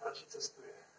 How radši cestuje. Ty.